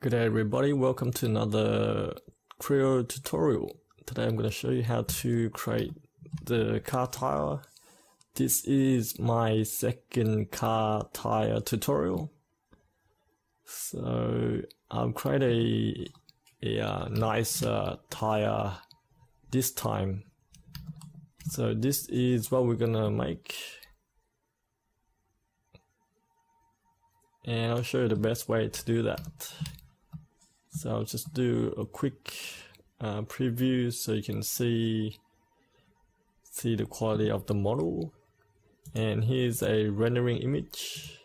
Good day everybody, welcome to another Creo tutorial. Today I'm going to show you how to create the car tire. This is my second car tire tutorial. So I've created a, a uh, nice uh, tire this time. So this is what we're gonna make. And I'll show you the best way to do that. So I'll just do a quick uh, preview so you can see see the quality of the model. And here's a rendering image.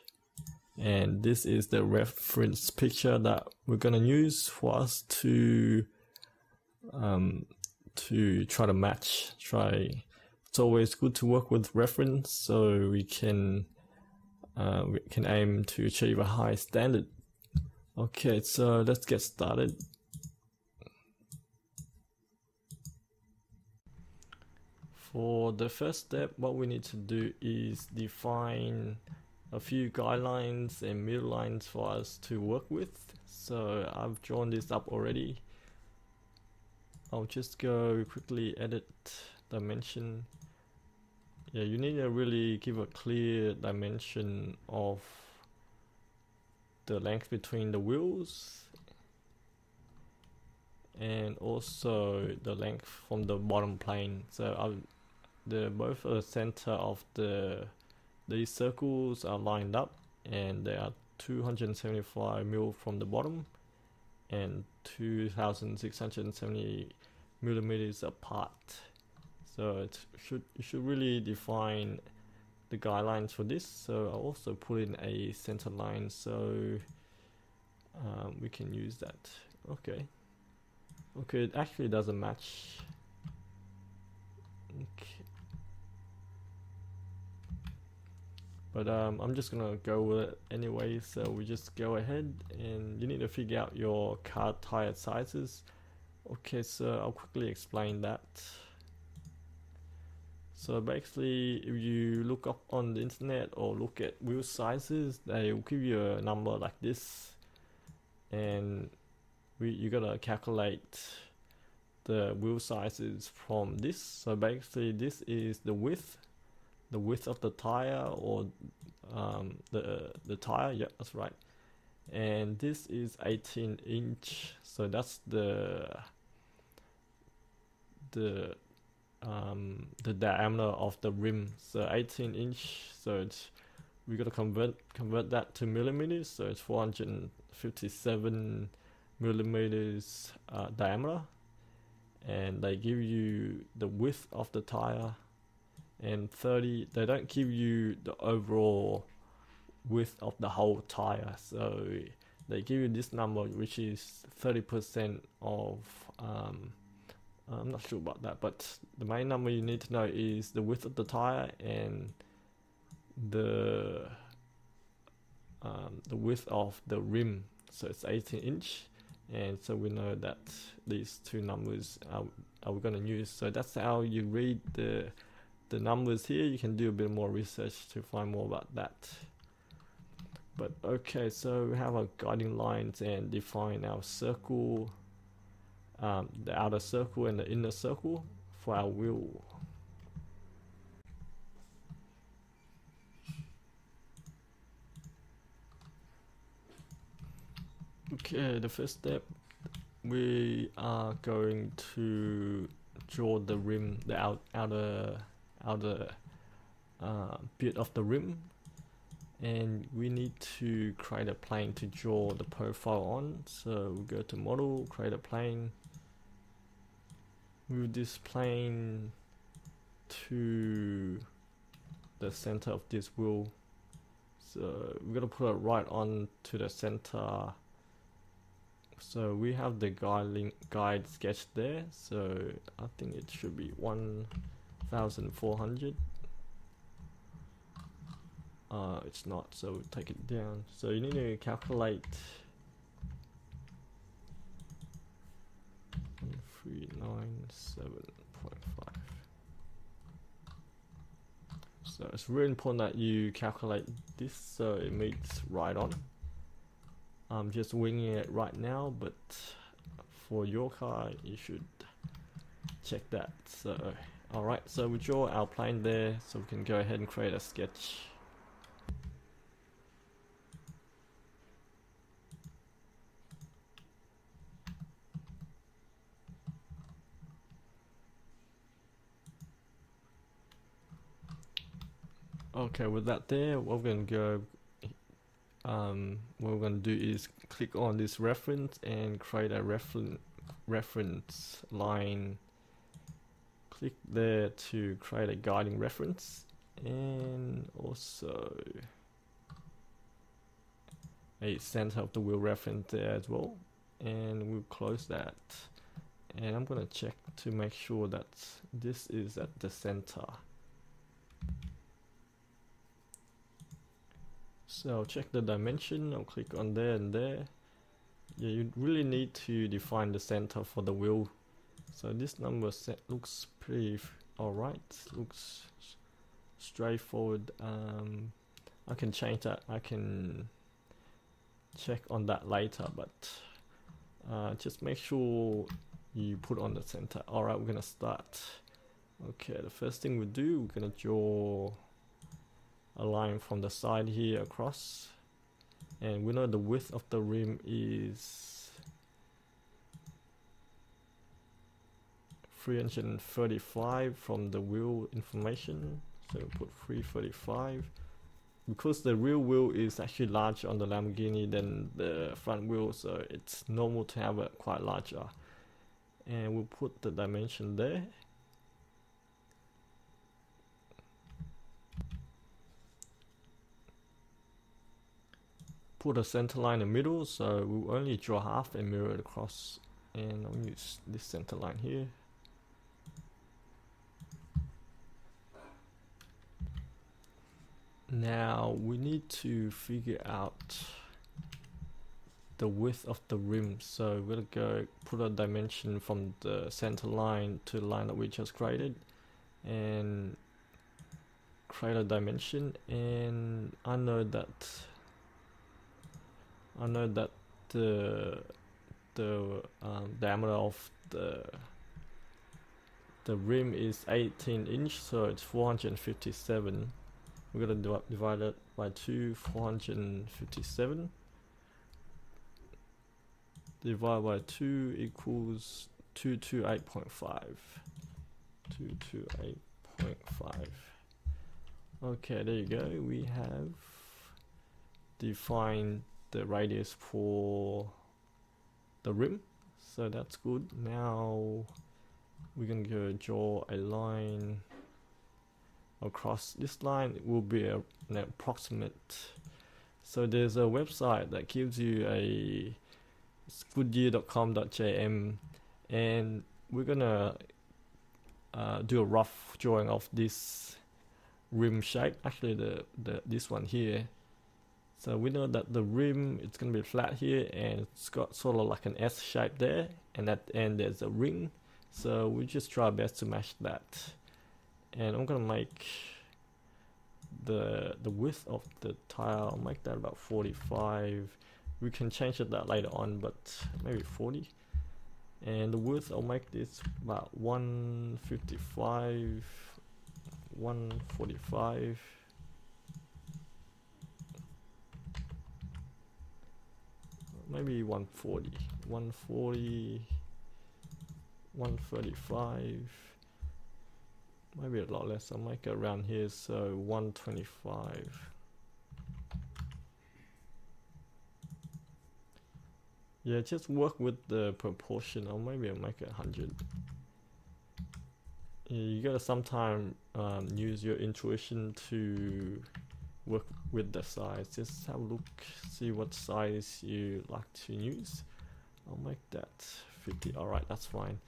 And this is the reference picture that we're gonna use for us to um, to try to match. Try. It's always good to work with reference so we can uh, we can aim to achieve a high standard. Okay, so let's get started. For the first step, what we need to do is define a few guidelines and middle lines for us to work with. So I've drawn this up already. I'll just go quickly edit dimension. Yeah, you need to really give a clear dimension of the length between the wheels and also the length from the bottom plane. So I'll, the both the center of the these circles are lined up and they are 275 mil from the bottom and 2670 millimeters apart. So it should you should really define the guidelines for this so I'll also put in a center line so um, we can use that. Okay. Okay it actually doesn't match. Okay. But um, I'm just gonna go with it anyway so we just go ahead and you need to figure out your car tire sizes. Okay so I'll quickly explain that so basically, if you look up on the internet or look at wheel sizes, they will give you a number like this, and we you gotta calculate the wheel sizes from this. So basically, this is the width, the width of the tire or um, the the tire. Yeah, that's right. And this is 18 inch. So that's the the um, the diameter of the rim so 18 inch so it's we gotta convert convert that to millimeters so it's 457 millimeters uh, diameter. And they give you the width of the tire and 30 they don't give you the overall width of the whole tire. So they give you this number which is 30% of um, I'm not sure about that, but the main number you need to know is the width of the tire and the um, the width of the rim. So it's 18 inch, and so we know that these two numbers are, are we going to use. So that's how you read the the numbers here. You can do a bit more research to find more about that. But okay, so we have our guiding lines and define our circle um, the outer circle and the inner circle for our wheel. Okay, the first step, we are going to draw the rim, the out, outer, outer uh, bit of the rim. And we need to create a plane to draw the profile on. So we go to model create a plane move this plane to the center of this wheel. So we're gonna put it right on to the center. So we have the guide guide sketch there. So I think it should be 1400 uh, it's not so we'll take it down. So you need to calculate 397.5 so it's really important that you calculate this so it meets right on. I'm just winging it right now but for your car you should check that. So alright so we draw our plane there so we can go ahead and create a sketch okay with that there. What we're gonna go um, what we're going to do is click on this reference and create a reference reference line. Click there to create a guiding reference and also a center of the wheel reference there as well. And we'll close that. And I'm gonna check to make sure that this is at the center So check the dimension, I'll click on there and there. Yeah, you really need to define the center for the wheel. So this number set looks pretty alright, looks straightforward. Um, I can change that, I can check on that later, but uh, just make sure you put on the center. Alright, we're gonna start. Okay, the first thing we do, we're gonna draw a line from the side here across. And we know the width of the rim is 335 from the wheel information. So put 335 because the rear wheel is actually larger on the Lamborghini than the front wheel so it's normal to have it quite larger. And we'll put the dimension there put a center line in the middle so we'll only draw half and mirror it across. And I'll use this center line here. Now we need to figure out the width of the rim. So we're gonna go put a dimension from the center line to the line that we just created and create a dimension. And I know that I know that the the um, diameter of the the rim is 18 inch so it's 457 we're gonna divide it by 2 457 divided by 2 equals 228.5 228.5 okay there you go. We have defined the radius for the rim. So that's good. Now we're gonna go draw a line across. This line it will be a, an approximate. So there's a website that gives you a goodyear.com.jm and we're gonna uh, do a rough drawing of this rim shape. Actually the, the this one here so we know that the rim it's going to be flat here and it's got sort of like an S shape there and at the end there's a ring. So we just try our best to match that. And I'm going to make the the width of the tile, I'll make that about 45. We can change it that later on, but maybe 40. And the width, I'll make this about 155, 145. Maybe 140 140 135 maybe a lot less I'll make it around here so 125 yeah just work with the proportion or maybe I'll make it 100 yeah, you gotta sometime um, use your intuition to work with the size. Just have a look see what size you like to use. I'll make that 50 alright that's fine.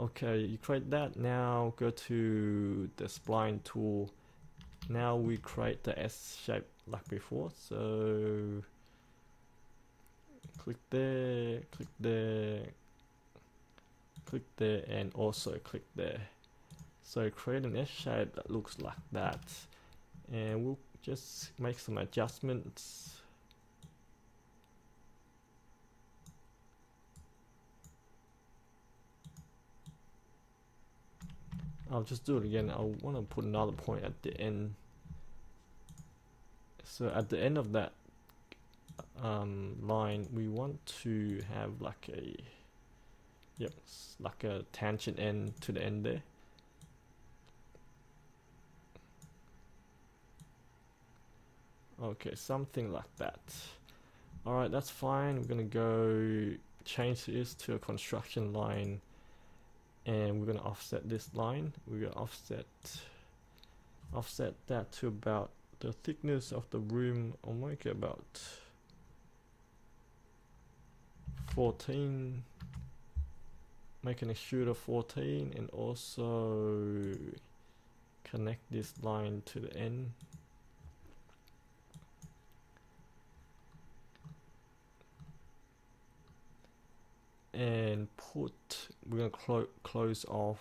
Okay you create that. Now go to the spline tool. Now we create the S shape like before. So click there click there click there and also click there. So create an S shape that looks like that. And we'll just make some adjustments. I'll just do it again. I want to put another point at the end. So at the end of that um, line, we want to have like a, yep, like a tangent end to the end there. Okay something like that. Alright that's fine. We're gonna go change this to a construction line and we're gonna offset this line. We're gonna offset offset that to about the thickness of the rim I'll make it about 14 make an extruder 14 and also connect this line to the end and put we're gonna clo close off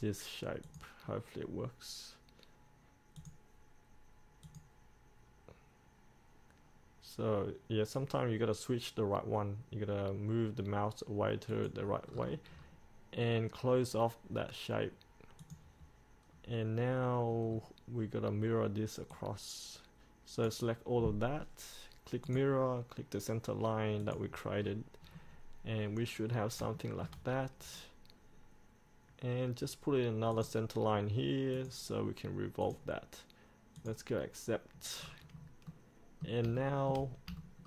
this shape. Hopefully it works. So yeah sometimes you gotta switch the right one. You gotta move the mouse away to the right way and close off that shape. And now we gotta mirror this across. So select all of that click mirror click the center line that we created and we should have something like that. And just put in another center line here so we can revolve that. Let's go accept. And now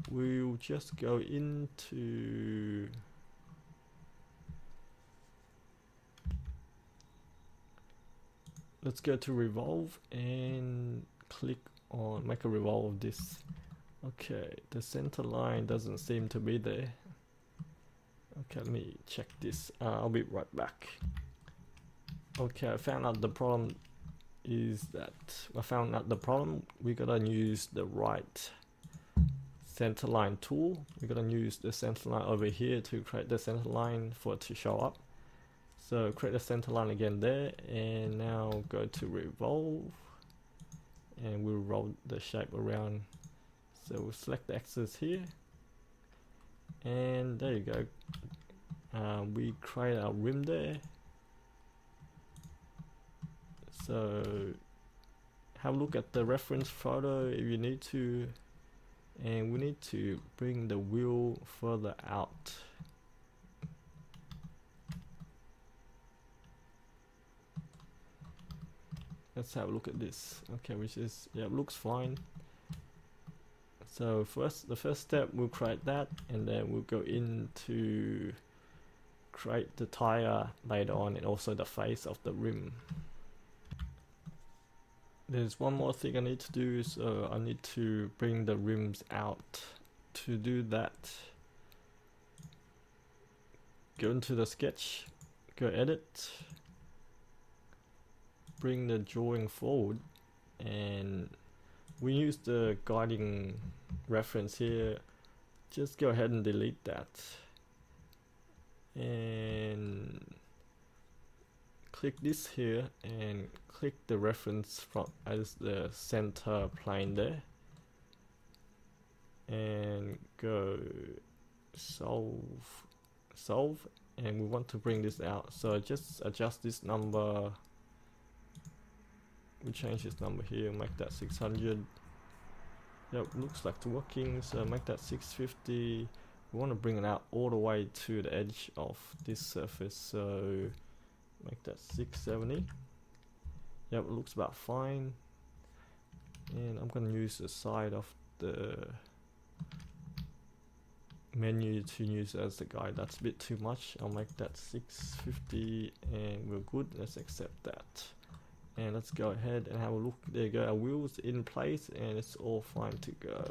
we'll just go into let's go to revolve and click on make a revolve of this. Okay the center line doesn't seem to be there Okay, let me check this. Uh, I'll be right back. Okay, I found out the problem is that I found out the problem. We gotta use the right center line tool. We gotta use the center line over here to create the center line for it to show up. So create the center line again there, and now go to revolve, and we'll roll the shape around. So we'll select the axis here and there you go. Uh, we create our rim there. So have a look at the reference photo if you need to. And we need to bring the wheel further out. Let's have a look at this. Okay which is yeah looks fine so first, the first step, we'll create that, and then we'll go into create the tire later on, and also the face of the rim. There's one more thing I need to do, so uh, I need to bring the rims out. To do that, go into the sketch, go edit, bring the drawing forward, and we use the guiding reference here. Just go ahead and delete that. And click this here and click the reference from as the center plane there. And go solve solve and we want to bring this out. So just adjust this number. We change this number here make that 600 Yep, looks like it's working, so uh, make that 650. We want to bring it out all the way to the edge of this surface, so make that 670. Yep, it looks about fine. And I'm going to use the side of the menu to use as the guide. That's a bit too much. I'll make that 650 and we're good. Let's accept that and let's go ahead and have a look. There you go. Our wheels in place and it's all fine to go